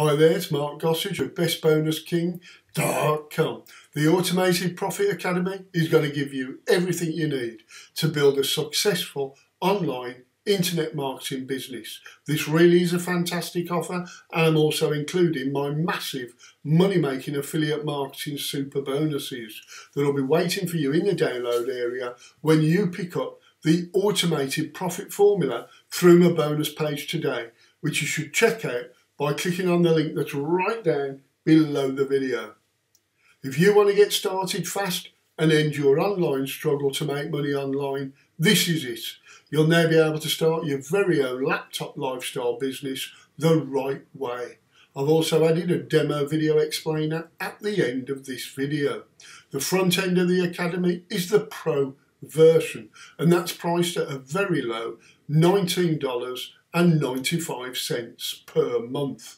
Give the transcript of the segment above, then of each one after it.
Hi there, it's Mark Gossage of BestBonusKing.com. The Automated Profit Academy is going to give you everything you need to build a successful online internet marketing business. This really is a fantastic offer and I'm also including my massive money making affiliate marketing super bonuses that will be waiting for you in the download area when you pick up the automated profit formula through my bonus page today which you should check out by clicking on the link that's right down below the video. If you want to get started fast and end your online struggle to make money online, this is it. You'll now be able to start your very own laptop lifestyle business the right way. I've also added a demo video explainer at the end of this video. The front end of the Academy is the Pro version and that's priced at a very low $19 and 95 cents per month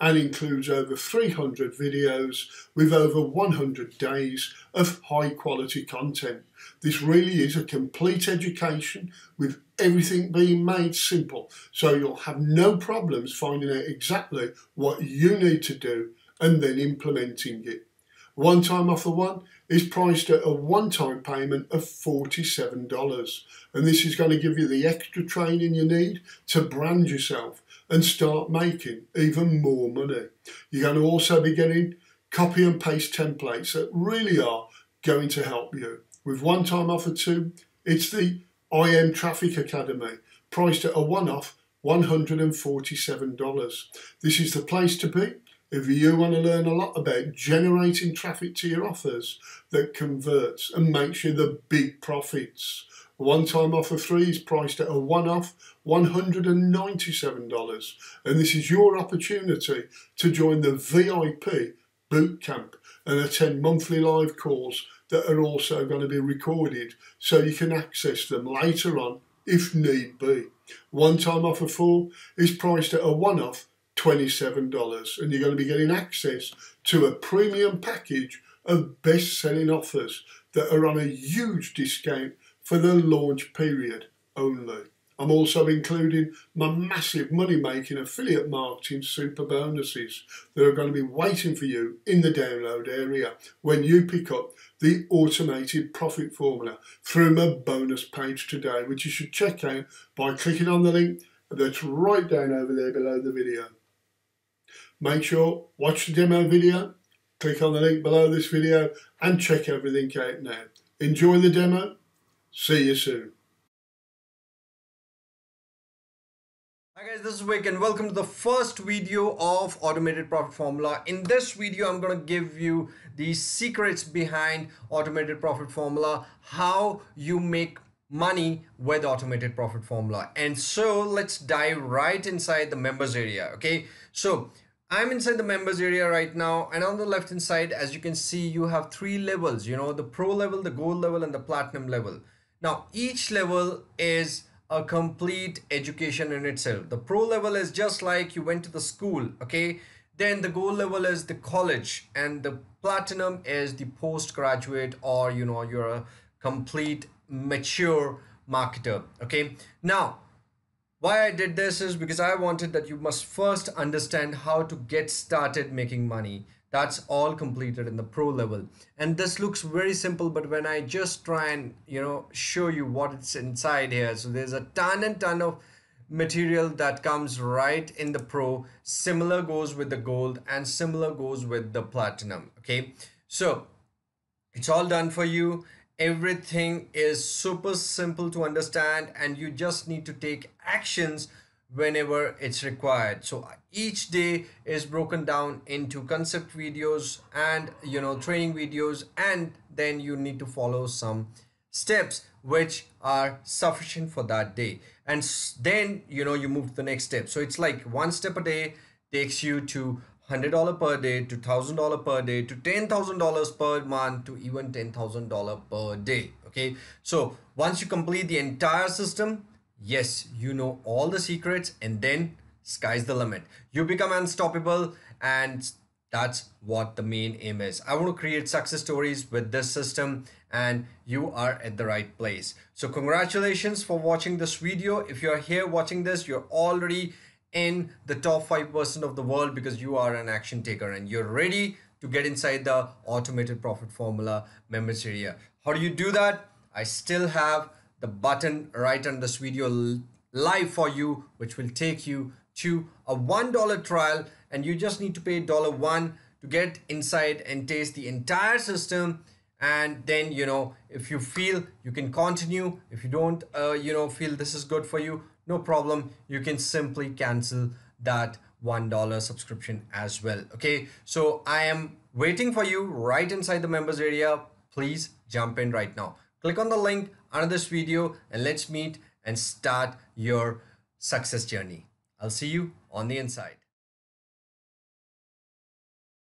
and includes over 300 videos with over 100 days of high quality content. This really is a complete education with everything being made simple so you'll have no problems finding out exactly what you need to do and then implementing it. One time offer one is priced at a one time payment of $47. And this is going to give you the extra training you need to brand yourself and start making even more money. You're going to also be getting copy and paste templates that really are going to help you. With one time offer two, it's the IM Traffic Academy, priced at a one off $147. This is the place to be if you want to learn a lot about generating traffic to your offers that converts and makes you the big profits. One time offer three is priced at a one off $197, and this is your opportunity to join the VIP bootcamp and attend monthly live calls that are also going to be recorded so you can access them later on if need be. One time offer four is priced at a one off $27 and you're going to be getting access to a premium package of best selling offers that are on a huge discount for the launch period only. I'm also including my massive money making affiliate marketing super bonuses that are going to be waiting for you in the download area when you pick up the automated profit formula through my bonus page today, which you should check out by clicking on the link that's right down over there below the video. Make sure, watch the demo video, click on the link below this video and check everything out now. Enjoy the demo. See you soon. Hi guys, this is Vic and welcome to the first video of Automated Profit Formula. In this video, I'm going to give you the secrets behind Automated Profit Formula, how you make money with Automated Profit Formula. And so let's dive right inside the members area, okay? So I'm inside the members area right now and on the left hand side as you can see you have three levels you know the pro level the gold level and the platinum level now each level is a complete education in itself the pro level is just like you went to the school okay then the gold level is the college and the platinum is the postgraduate or you know you're a complete mature marketer okay now why I did this is because I wanted that you must first understand how to get started making money. That's all completed in the pro level. And this looks very simple, but when I just try and, you know, show you what it's inside here. So there's a ton and ton of material that comes right in the pro. Similar goes with the gold and similar goes with the platinum. Okay. So it's all done for you everything is super simple to understand and you just need to take actions whenever it's required. So each day is broken down into concept videos and you know training videos and then you need to follow some steps which are sufficient for that day. And then you know you move to the next step. So it's like one step a day takes you to $100 per day to $1,000 per day to $10,000 per month to even $10,000 per day. Okay. So once you complete the entire system, yes, you know all the secrets and then sky's the limit. You become unstoppable and that's what the main aim is. I want to create success stories with this system and you are at the right place. So congratulations for watching this video. If you're here watching this, you're already in the top 5% of the world because you are an action taker and you're ready to get inside the automated profit formula members area. How do you do that? I still have the button right under this video live for you, which will take you to a $1 trial and you just need to pay dollar $1 to get inside and taste the entire system and then you know if you feel you can continue if you don't uh, you know feel this is good for you no problem. You can simply cancel that one dollar subscription as well okay? So i am waiting for you right inside the members area. Please jump in right now. Click on the link under this video and let's meet and start your success journey. I'll see you on the inside